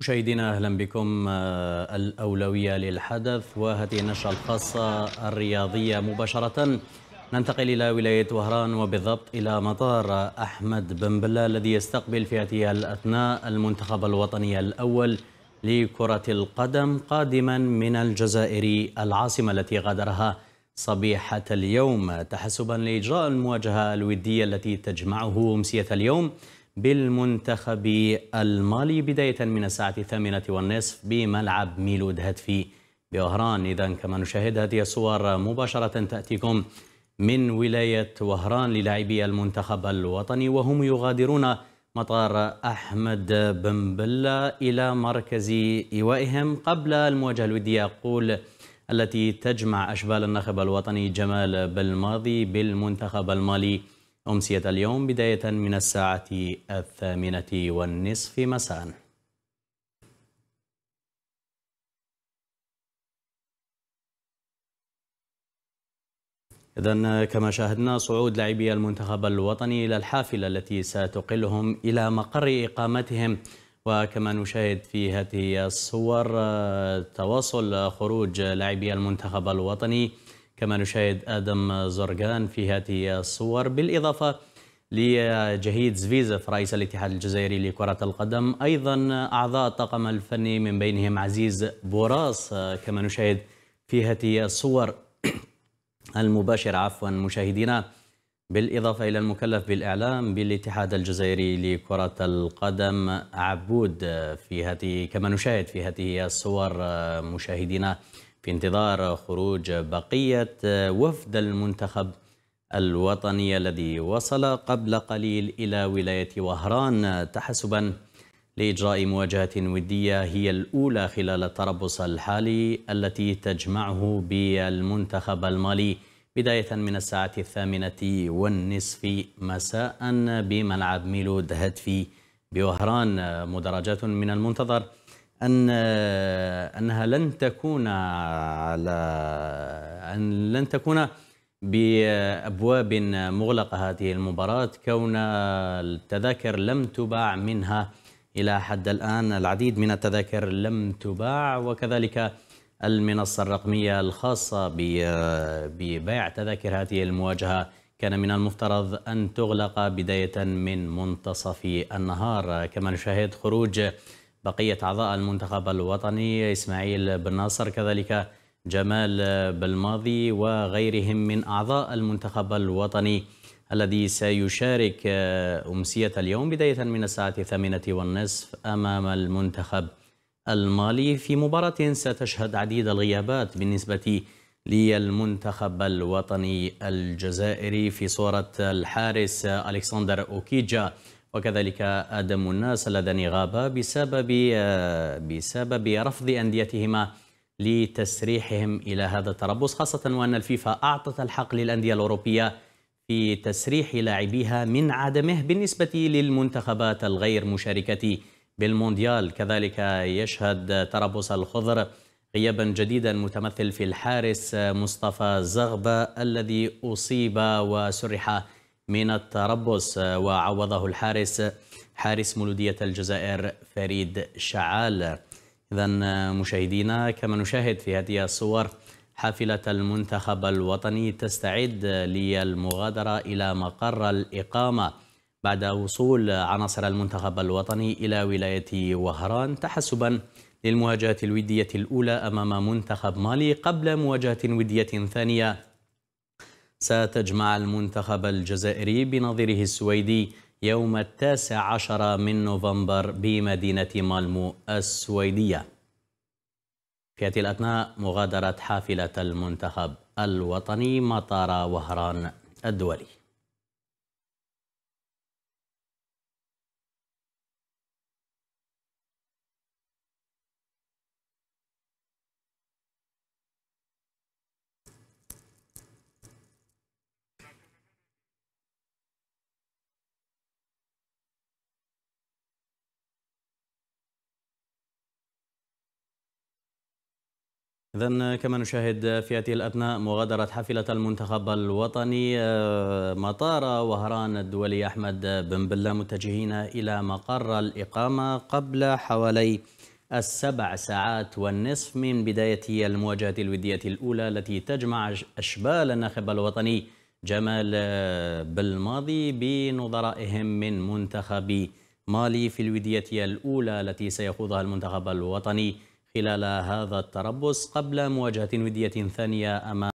مشاهدينا أهلا بكم الأولوية للحدث وهذه النشرة الخاصة الرياضية. مباشرة ننتقل إلى ولاية وهران وبالضبط إلى مطار أحمد بن بله الذي يستقبل في هذه الأثناء المنتخب الوطني الأول لكرة القدم قادما من الجزائر العاصمة التي غادرها صبيحة اليوم. تحسبا لإجراء المواجهة الودية التي تجمعه أمسية اليوم. بالمنتخب المالي. بداية من الساعة الثامنة والنصف بملعب ميلود هدفي بوهران. إذا كما نشاهد هذه الصور مباشرة تأتيكم من ولاية وهران للاعبي المنتخب الوطني وهم يغادرون مطار أحمد بن بلة إلى مركز إيوائهم. قبل المواجهة الودية أقول التي تجمع أشبال الناخب الوطني جمال بالماضي بالمنتخب المالي أمسية اليوم بداية من الساعة الثامنة والنصف مساء. إذا كما شاهدنا صعود لاعبي المنتخب الوطني إلى الحافلة التي ستقلهم إلى مقر إقامتهم. وكما نشاهد في هذه الصور تواصل خروج لاعبي المنتخب الوطني كما نشاهد آدم زرقان في هذه الصور بالإضافة لجهيد زفيزف رئيس الاتحاد الجزائري لكرة القدم. أيضا أعضاء الطاقم الفني من بينهم عزيز بوراس كما نشاهد في هذه الصور المباشرة عفوا مشاهدينا. بالإضافة إلى المكلف بالإعلام بالاتحاد الجزائري لكرة القدم عبود في هذه كما نشاهد في هذه الصور مشاهدينا. في انتظار خروج بقية وفد المنتخب الوطني الذي وصل قبل قليل إلى ولاية وهران تحسبا لإجراء مواجهة ودية هي الأولى خلال التربص الحالي التي تجمعه بالمنتخب المالي. بداية من الساعة الثامنة والنصف مساء بملعب ميلود هدفي بوهران. مدرجات من المنتظر أن أنها لن تكون على أن لن تكون بأبواب مغلقة هذه المباراة كون التذاكر لم تباع منها إلى حد الآن. العديد من التذاكر لم تباع وكذلك المنصة الرقمية الخاصة ببيع تذاكر هذه المواجهة. كان من المفترض أن تغلق بداية من منتصف النهار. كما نشاهد خروج بقية أعضاء المنتخب الوطني إسماعيل بن ناصر كذلك جمال بالماضي وغيرهم من أعضاء المنتخب الوطني الذي سيشارك أمسية اليوم بداية من الساعة الثامنة والنصف أمام المنتخب المالي. في مباراة ستشهد عديد الغيابات بالنسبة للمنتخب الوطني الجزائري. في صورة الحارس ألكسندر أوكيجا وكذلك آدم الناس اللذان غابا بسبب بسبب رفض أنديتهما لتسريحهم إلى هذا التربص خاصة وأن الفيفا أعطت الحق للأندية الأوروبية في تسريح لاعبيها من عدمه بالنسبة للمنتخبات الغير مشاركة بالمونديال. كذلك يشهد تربص الخضر غيابا جديدا متمثل في الحارس مصطفى زغبة الذي أصيب وسرح من التربص وعوضه الحارس حارس مولودية الجزائر فريد شعال. إذا مشاهدينا كما نشاهد في هذه الصور حافلة المنتخب الوطني تستعد للمغادرة إلى مقر الإقامة بعد وصول عناصر المنتخب الوطني إلى ولاية وهران تحسبا للمواجهة الودية الأولى أمام منتخب مالي قبل مواجهة ودية ثانية ستجمع المنتخب الجزائري بنظيره السويدي يوم التاسع عشر من نوفمبر بمدينة مالمو السويدية. في هذه الأثناء مغادرة حافلة المنتخب الوطني مطار وهران الدولي. إذا كما نشاهد في هذه الأثناء مغادرة حافلة المنتخب الوطني مطار وهران الدولي أحمد بن بلة متجهين إلى مقر الإقامة قبل حوالي السبع ساعات والنصف من بداية المواجهة الودية الأولى التي تجمع أشبال الناخب الوطني جمال بالماضي بنظرائهم من منتخب مالي في الودية الأولى التي سيخوضها المنتخب الوطني. خلال هذا التربص قبل مواجهة ودية ثانية أمام